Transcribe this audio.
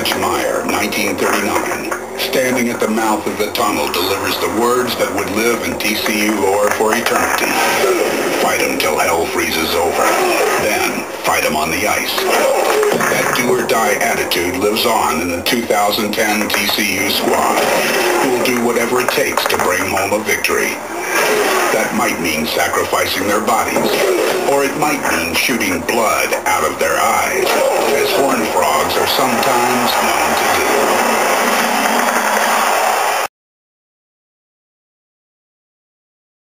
Dutch Meyer, 1939, standing at the mouth of the tunnel, delivers the words that would live in TCU lore for eternity. Fight 'em till hell freezes over. Then, fight 'em on the ice. That do-or-die attitude lives on in the 2010 TCU squad, who will do whatever it takes to bring home a victory. That might mean sacrificing their bodies, or it might mean shooting blood sometimes.